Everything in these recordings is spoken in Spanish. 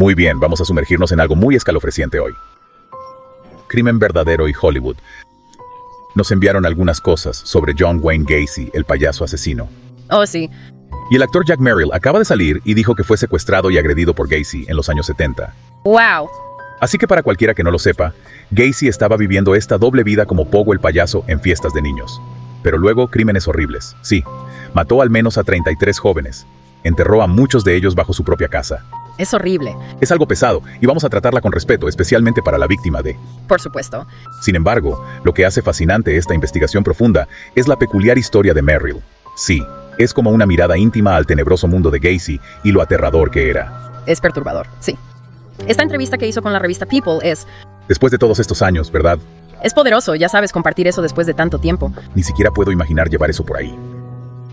Muy bien, vamos a sumergirnos en algo muy escalofreciente hoy. Crimen verdadero y Hollywood. Nos enviaron algunas cosas sobre John Wayne Gacy, el payaso asesino. Oh, sí. Y el actor Jack Merrill acaba de salir y dijo que fue secuestrado y agredido por Gacy en los años 70. Wow. Así que para cualquiera que no lo sepa, Gacy estaba viviendo esta doble vida como Pogo el payaso en fiestas de niños. Pero luego crímenes horribles. Sí, mató al menos a 33 jóvenes. Enterró a muchos de ellos bajo su propia casa. Es horrible. Es algo pesado y vamos a tratarla con respeto, especialmente para la víctima de... Por supuesto. Sin embargo, lo que hace fascinante esta investigación profunda es la peculiar historia de Merrill. Sí, es como una mirada íntima al tenebroso mundo de Gacy y lo aterrador que era. Es perturbador, sí. Esta entrevista que hizo con la revista People es... Después de todos estos años, ¿verdad? Es poderoso, ya sabes, compartir eso después de tanto tiempo. Ni siquiera puedo imaginar llevar eso por ahí.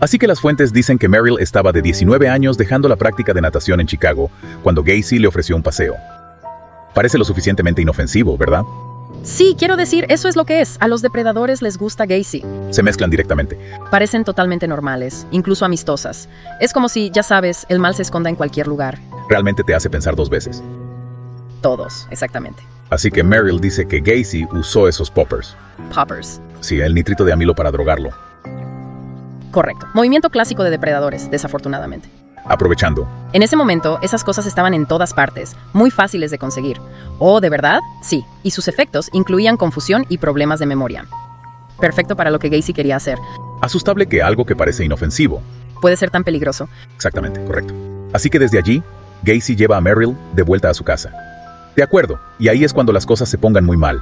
Así que las fuentes dicen que Merrill estaba de 19 años dejando la práctica de natación en Chicago cuando Gacy le ofreció un paseo. Parece lo suficientemente inofensivo, ¿verdad? Sí, quiero decir, eso es lo que es. A los depredadores les gusta Gacy. Se mezclan directamente. Parecen totalmente normales, incluso amistosas. Es como si, ya sabes, el mal se esconda en cualquier lugar. Realmente te hace pensar dos veces. Todos, exactamente. Así que Merrill dice que Gacy usó esos poppers. Poppers. Sí, el nitrito de amilo para drogarlo. Correcto. Movimiento clásico de depredadores, desafortunadamente. Aprovechando. En ese momento, esas cosas estaban en todas partes, muy fáciles de conseguir. ¿Oh, de verdad? Sí, y sus efectos incluían confusión y problemas de memoria. Perfecto para lo que Gacy quería hacer. Asustable que algo que parece inofensivo. Puede ser tan peligroso. Exactamente, correcto. Así que desde allí, Gacy lleva a Merrill de vuelta a su casa. De acuerdo, y ahí es cuando las cosas se pongan muy mal.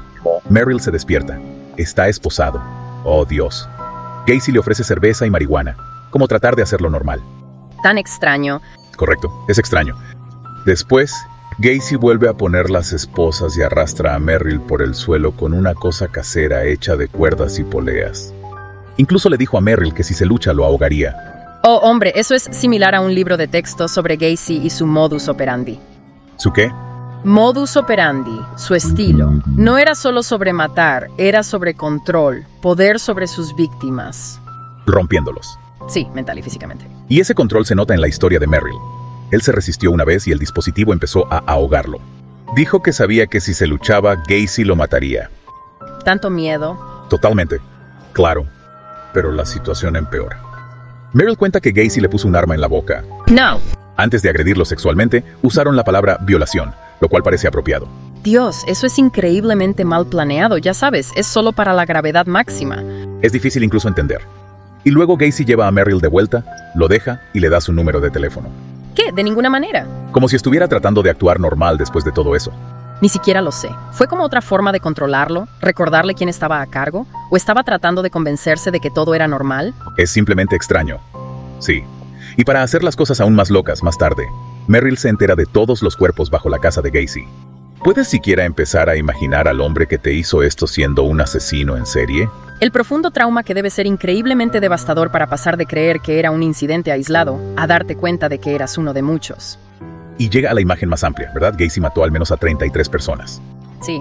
Merrill se despierta. Está esposado. Oh, Dios. Gacy le ofrece cerveza y marihuana, como tratar de hacerlo normal. Tan extraño. Correcto, es extraño. Después, Gacy vuelve a poner las esposas y arrastra a Merrill por el suelo con una cosa casera hecha de cuerdas y poleas. Incluso le dijo a Merrill que si se lucha lo ahogaría. Oh, hombre, eso es similar a un libro de texto sobre Gacy y su modus operandi. ¿Su qué? Modus operandi, su estilo, no era solo sobre matar, era sobre control, poder sobre sus víctimas. Rompiéndolos. Sí, mental y físicamente. Y ese control se nota en la historia de Merrill. Él se resistió una vez y el dispositivo empezó a ahogarlo. Dijo que sabía que si se luchaba, Gacy lo mataría. Tanto miedo. Totalmente. Claro. Pero la situación empeora. Merrill cuenta que Gacy le puso un arma en la boca. No. Antes de agredirlo sexualmente, usaron la palabra violación, lo cual parece apropiado. Dios, eso es increíblemente mal planeado, ya sabes, es solo para la gravedad máxima. Es difícil incluso entender. Y luego Gacy lleva a Merrill de vuelta, lo deja y le da su número de teléfono. ¿Qué? De ninguna manera. Como si estuviera tratando de actuar normal después de todo eso. Ni siquiera lo sé. ¿Fue como otra forma de controlarlo? ¿Recordarle quién estaba a cargo? ¿O estaba tratando de convencerse de que todo era normal? Es simplemente extraño. Sí. Y para hacer las cosas aún más locas más tarde, Merrill se entera de todos los cuerpos bajo la casa de Gacy. ¿Puedes siquiera empezar a imaginar al hombre que te hizo esto siendo un asesino en serie? El profundo trauma que debe ser increíblemente devastador para pasar de creer que era un incidente aislado a darte cuenta de que eras uno de muchos. Y llega a la imagen más amplia, ¿verdad? Gacy mató al menos a 33 personas. Sí.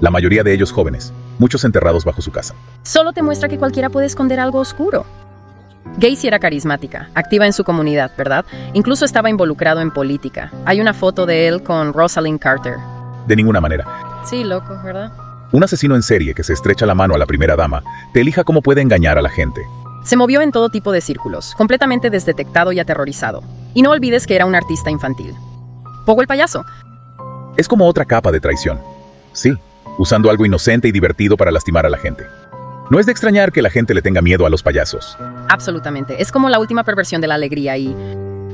La mayoría de ellos jóvenes, muchos enterrados bajo su casa. Solo te muestra que cualquiera puede esconder algo oscuro. Gacy era carismática, activa en su comunidad, ¿verdad? Incluso estaba involucrado en política. Hay una foto de él con Rosalind Carter. De ninguna manera. Sí, loco, ¿verdad? Un asesino en serie que se estrecha la mano a la primera dama te elija cómo puede engañar a la gente. Se movió en todo tipo de círculos, completamente desdetectado y aterrorizado. Y no olvides que era un artista infantil. Pogo el payaso. Es como otra capa de traición. Sí, usando algo inocente y divertido para lastimar a la gente. No es de extrañar que la gente le tenga miedo a los payasos. Absolutamente. Es como la última perversión de la alegría y...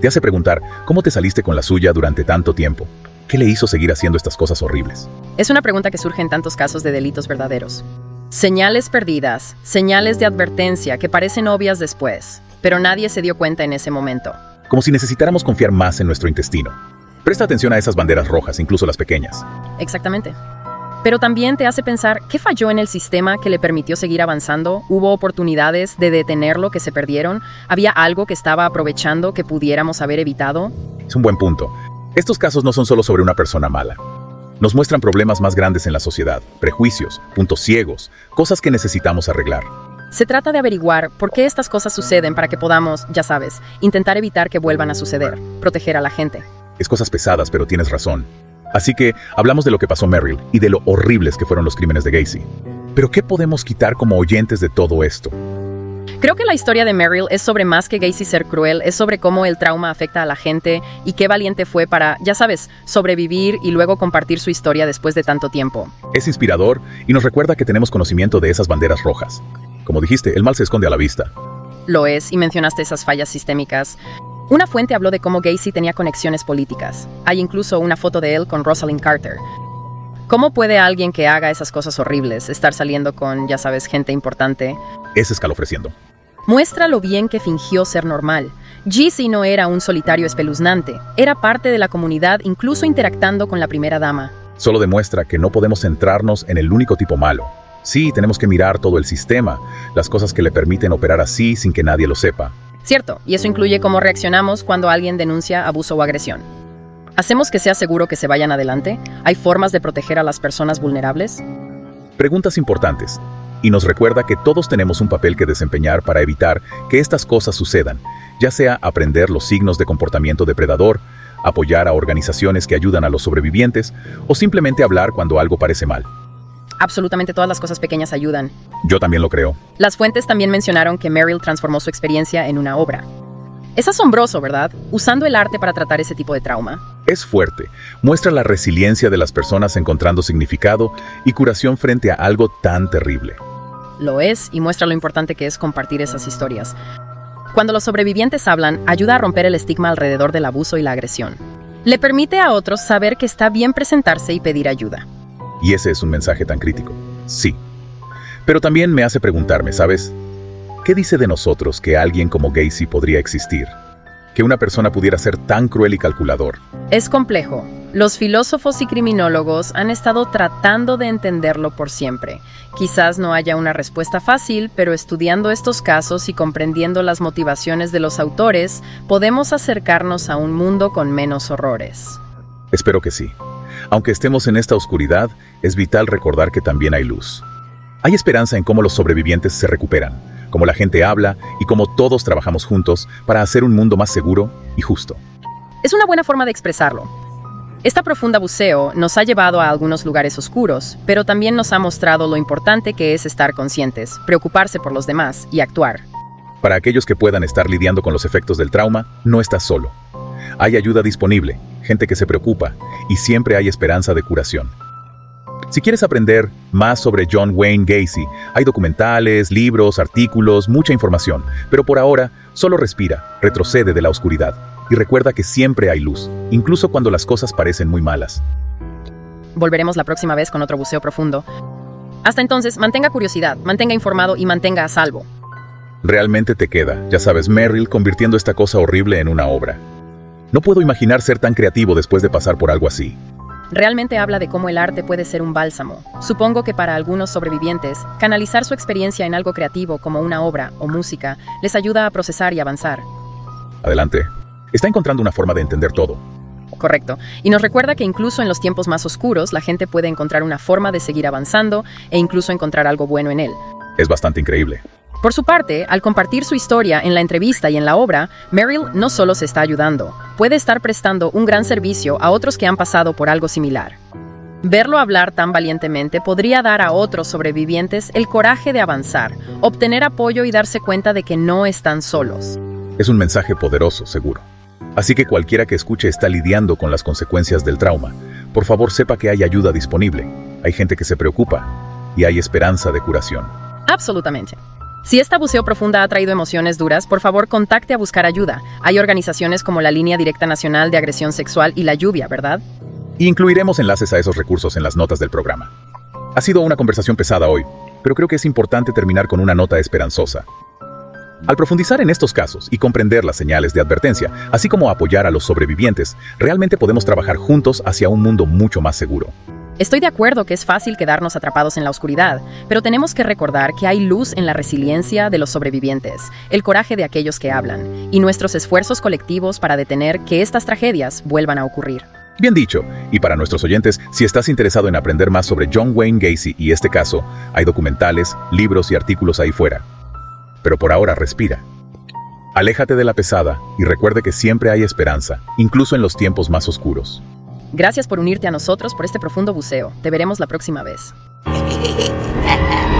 Te hace preguntar cómo te saliste con la suya durante tanto tiempo. ¿Qué le hizo seguir haciendo estas cosas horribles? Es una pregunta que surge en tantos casos de delitos verdaderos. Señales perdidas, señales de advertencia que parecen obvias después, pero nadie se dio cuenta en ese momento. Como si necesitáramos confiar más en nuestro intestino. Presta atención a esas banderas rojas, incluso las pequeñas. Exactamente. Pero también te hace pensar qué falló en el sistema que le permitió seguir avanzando. ¿Hubo oportunidades de detenerlo que se perdieron? ¿Había algo que estaba aprovechando que pudiéramos haber evitado? Es un buen punto. Estos casos no son solo sobre una persona mala. Nos muestran problemas más grandes en la sociedad, prejuicios, puntos ciegos, cosas que necesitamos arreglar. Se trata de averiguar por qué estas cosas suceden para que podamos, ya sabes, intentar evitar que vuelvan a suceder, proteger a la gente. es cosas pesadas, pero tienes razón. Así que hablamos de lo que pasó Merrill y de lo horribles que fueron los crímenes de Gacy. Pero ¿qué podemos quitar como oyentes de todo esto? Creo que la historia de Merrill es sobre más que Gacy ser cruel, es sobre cómo el trauma afecta a la gente y qué valiente fue para, ya sabes, sobrevivir y luego compartir su historia después de tanto tiempo. Es inspirador y nos recuerda que tenemos conocimiento de esas banderas rojas. Como dijiste, el mal se esconde a la vista. Lo es, y mencionaste esas fallas sistémicas. Una fuente habló de cómo Gacy tenía conexiones políticas. Hay incluso una foto de él con Rosalind Carter. ¿Cómo puede alguien que haga esas cosas horribles estar saliendo con, ya sabes, gente importante? Es escalofreciendo. Muestra lo bien que fingió ser normal. Gacy no era un solitario espeluznante, era parte de la comunidad incluso interactando con la primera dama. Solo demuestra que no podemos centrarnos en el único tipo malo. Sí, tenemos que mirar todo el sistema, las cosas que le permiten operar así sin que nadie lo sepa. Cierto, y eso incluye cómo reaccionamos cuando alguien denuncia abuso o agresión. ¿Hacemos que sea seguro que se vayan adelante? ¿Hay formas de proteger a las personas vulnerables? Preguntas importantes. Y nos recuerda que todos tenemos un papel que desempeñar para evitar que estas cosas sucedan, ya sea aprender los signos de comportamiento depredador, apoyar a organizaciones que ayudan a los sobrevivientes o simplemente hablar cuando algo parece mal. Absolutamente todas las cosas pequeñas ayudan. Yo también lo creo. Las fuentes también mencionaron que Merrill transformó su experiencia en una obra. Es asombroso, ¿verdad? Usando el arte para tratar ese tipo de trauma. Es fuerte. Muestra la resiliencia de las personas encontrando significado y curación frente a algo tan terrible. Lo es y muestra lo importante que es compartir esas historias. Cuando los sobrevivientes hablan, ayuda a romper el estigma alrededor del abuso y la agresión. Le permite a otros saber que está bien presentarse y pedir ayuda. Y ese es un mensaje tan crítico. Sí. Pero también me hace preguntarme, ¿sabes? ¿Qué dice de nosotros que alguien como Gacy podría existir? Que una persona pudiera ser tan cruel y calculador. Es complejo. Los filósofos y criminólogos han estado tratando de entenderlo por siempre. Quizás no haya una respuesta fácil, pero estudiando estos casos y comprendiendo las motivaciones de los autores, podemos acercarnos a un mundo con menos horrores. Espero que sí. Aunque estemos en esta oscuridad, es vital recordar que también hay luz. Hay esperanza en cómo los sobrevivientes se recuperan, cómo la gente habla y cómo todos trabajamos juntos para hacer un mundo más seguro y justo. Es una buena forma de expresarlo. Esta profunda buceo nos ha llevado a algunos lugares oscuros, pero también nos ha mostrado lo importante que es estar conscientes, preocuparse por los demás y actuar. Para aquellos que puedan estar lidiando con los efectos del trauma, no estás solo. Hay ayuda disponible, gente que se preocupa, y siempre hay esperanza de curación. Si quieres aprender más sobre John Wayne Gacy, hay documentales, libros, artículos, mucha información, pero por ahora solo respira, retrocede de la oscuridad y recuerda que siempre hay luz, incluso cuando las cosas parecen muy malas. Volveremos la próxima vez con otro buceo profundo. Hasta entonces, mantenga curiosidad, mantenga informado y mantenga a salvo. Realmente te queda, ya sabes, Merrill convirtiendo esta cosa horrible en una obra. No puedo imaginar ser tan creativo después de pasar por algo así. Realmente habla de cómo el arte puede ser un bálsamo. Supongo que para algunos sobrevivientes, canalizar su experiencia en algo creativo como una obra o música les ayuda a procesar y avanzar. Adelante. Está encontrando una forma de entender todo. Correcto. Y nos recuerda que incluso en los tiempos más oscuros, la gente puede encontrar una forma de seguir avanzando e incluso encontrar algo bueno en él. Es bastante increíble. Por su parte, al compartir su historia en la entrevista y en la obra, Merrill no solo se está ayudando, puede estar prestando un gran servicio a otros que han pasado por algo similar. Verlo hablar tan valientemente podría dar a otros sobrevivientes el coraje de avanzar, obtener apoyo y darse cuenta de que no están solos. Es un mensaje poderoso, seguro. Así que cualquiera que escuche está lidiando con las consecuencias del trauma. Por favor, sepa que hay ayuda disponible. Hay gente que se preocupa y hay esperanza de curación. Absolutamente. Si esta buceo profunda ha traído emociones duras, por favor contacte a buscar ayuda. Hay organizaciones como la Línea Directa Nacional de Agresión Sexual y la Lluvia, ¿verdad? Incluiremos enlaces a esos recursos en las notas del programa. Ha sido una conversación pesada hoy, pero creo que es importante terminar con una nota esperanzosa. Al profundizar en estos casos y comprender las señales de advertencia, así como apoyar a los sobrevivientes, realmente podemos trabajar juntos hacia un mundo mucho más seguro. Estoy de acuerdo que es fácil quedarnos atrapados en la oscuridad, pero tenemos que recordar que hay luz en la resiliencia de los sobrevivientes, el coraje de aquellos que hablan, y nuestros esfuerzos colectivos para detener que estas tragedias vuelvan a ocurrir. Bien dicho, y para nuestros oyentes, si estás interesado en aprender más sobre John Wayne Gacy y este caso, hay documentales, libros y artículos ahí fuera. Pero por ahora respira. Aléjate de la pesada y recuerde que siempre hay esperanza, incluso en los tiempos más oscuros. Gracias por unirte a nosotros por este profundo buceo. Te veremos la próxima vez.